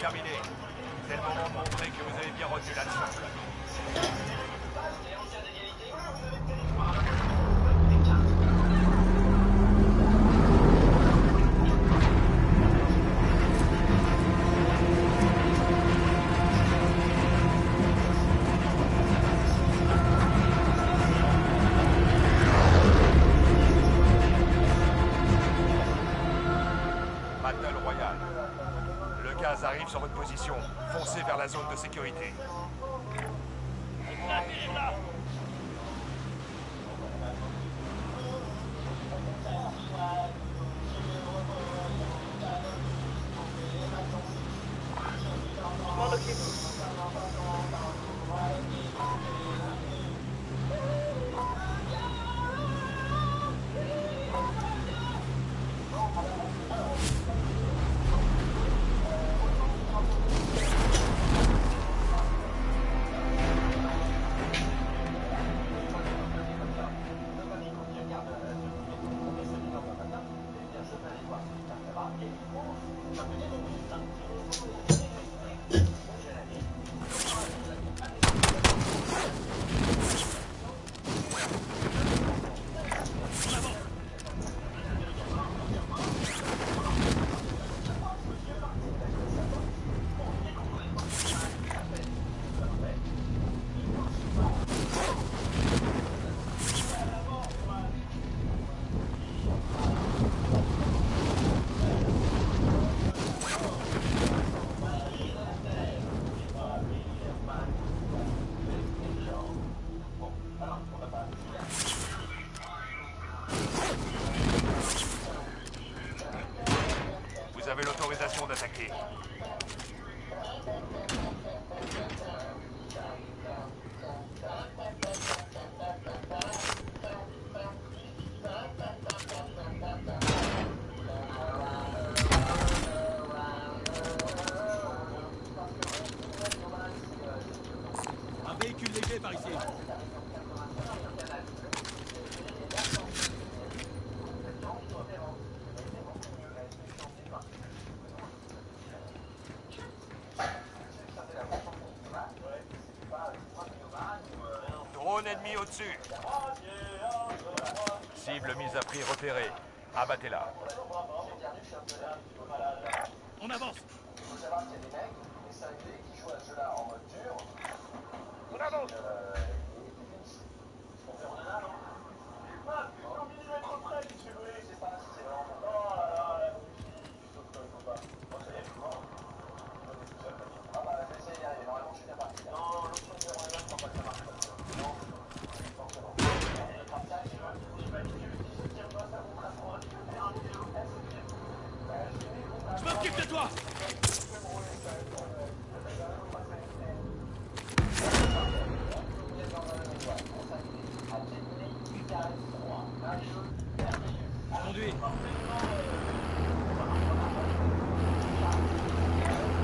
terminé. C'est le moment de montrer que vous avez bien retenu la leçon. Sur votre position. Foncez vers la zone de sécurité. Au-dessus. Cible mise à prix repérée. Abattez-la. On avance. Je m'occupe de toi Conduis.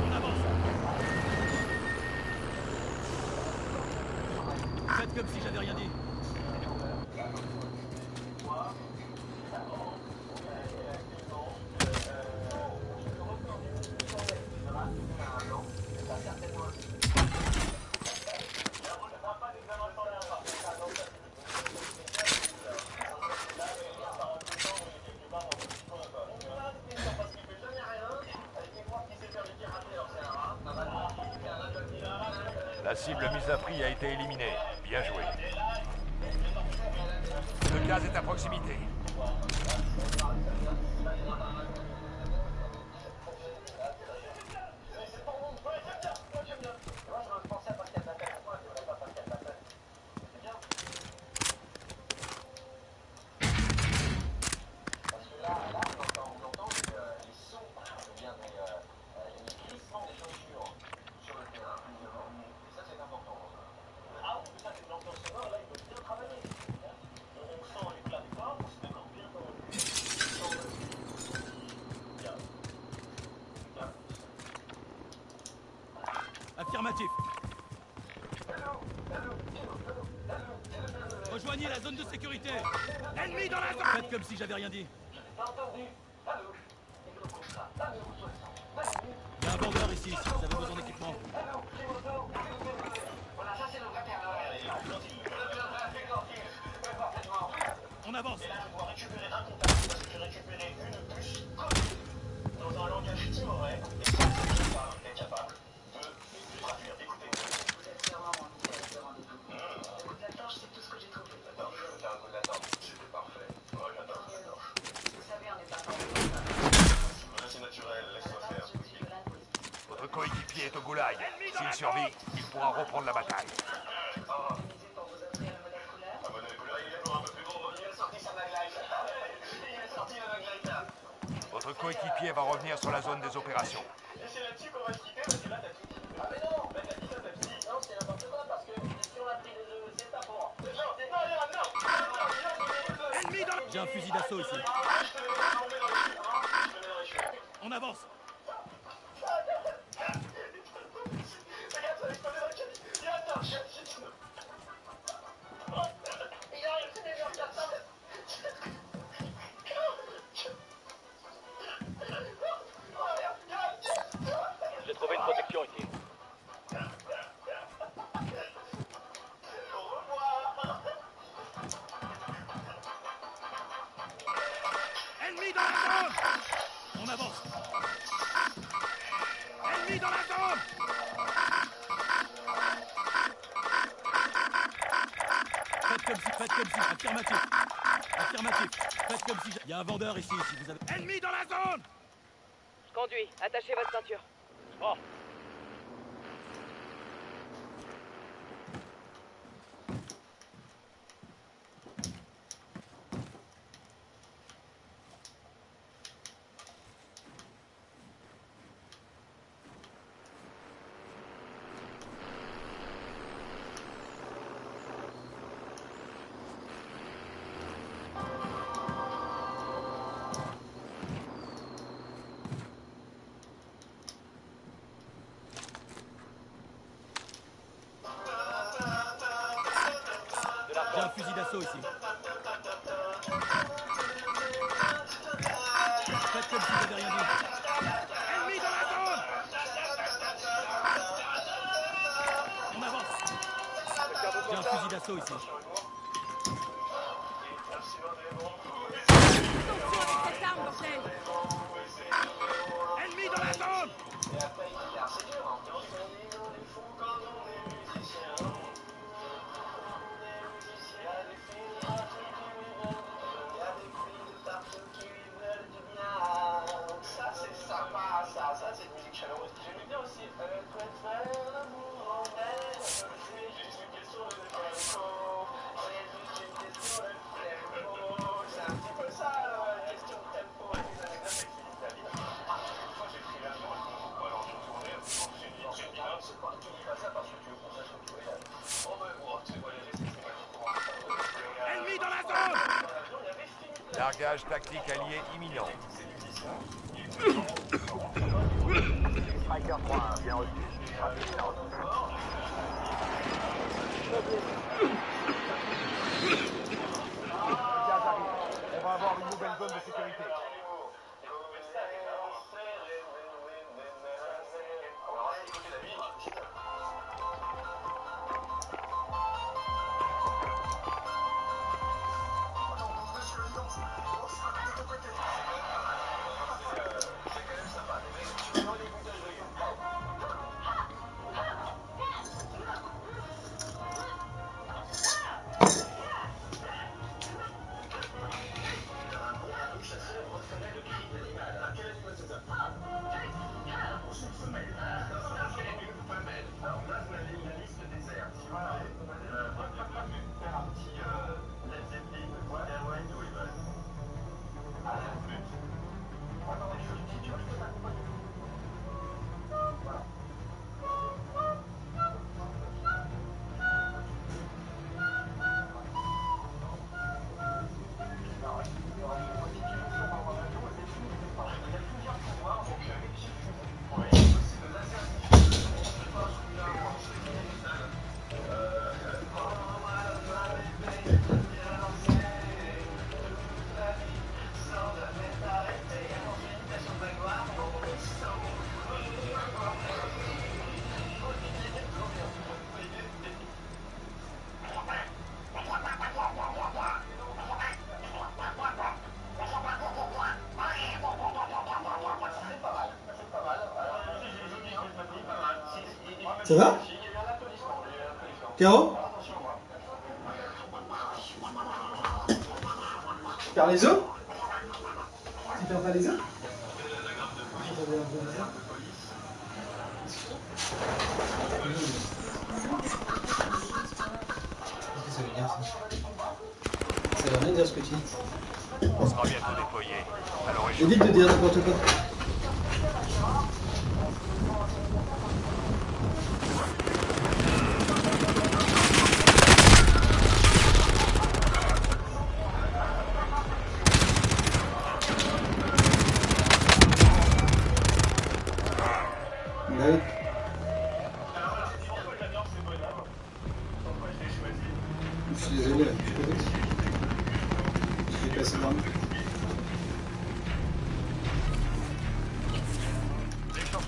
On avance. Faites comme si j'avais rien dit. La cible mise à prix a été éliminée. Bien joué. Le gaz est à proximité. Affirmatif. Rejoignez la zone de sécurité. Ennemi dans la zone Faites comme si j'avais rien dit. Il y a un bandeur ici. si vous avez besoin d'équipement. On avance coéquipier est au goulag. S'il survit, il pourra reprendre la bataille. Votre coéquipier va revenir sur la zone des opérations. J'ai un fusil d'assaut ici. On avance comme si, faites comme si, affirmatif Affirmatif, faites comme si... Il y a un vendeur ici, si vous avez... Ennemi dans la zone Je conduis. Attachez votre ceinture. Oh, d'assaut ici. Faites comme si vous n'avez rien dit. Ennemi dans la zone On avance J'ai un fusil d'assaut ici. Largage tactique allié imminent. Striker 3, bien reçu. Ça va Caro Tu perds les os Tu perds pas les os ça veut dire ça Ça veut rien dire ce que tu dis. On sera bientôt déployé. Évite de dire n'importe quoi.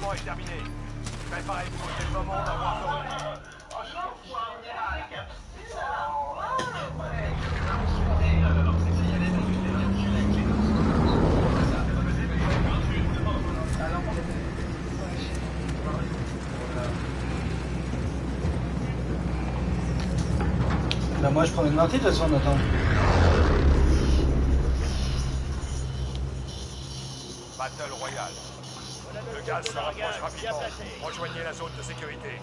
L'échauffement est terminé. Préparez-vous au déploiement d'un Warzone. Bah moi je prends une marty de toute façon on attend. Battle Royale. Le gaz se rapproche rapidement. Rejoignez la zone de sécurité.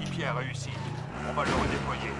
Votre coéquipier a réussi. On va le redéployer.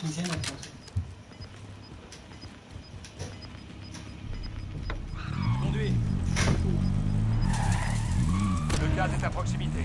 qui me viennent en euh, tête. Conduis. Le gaz est à proximité.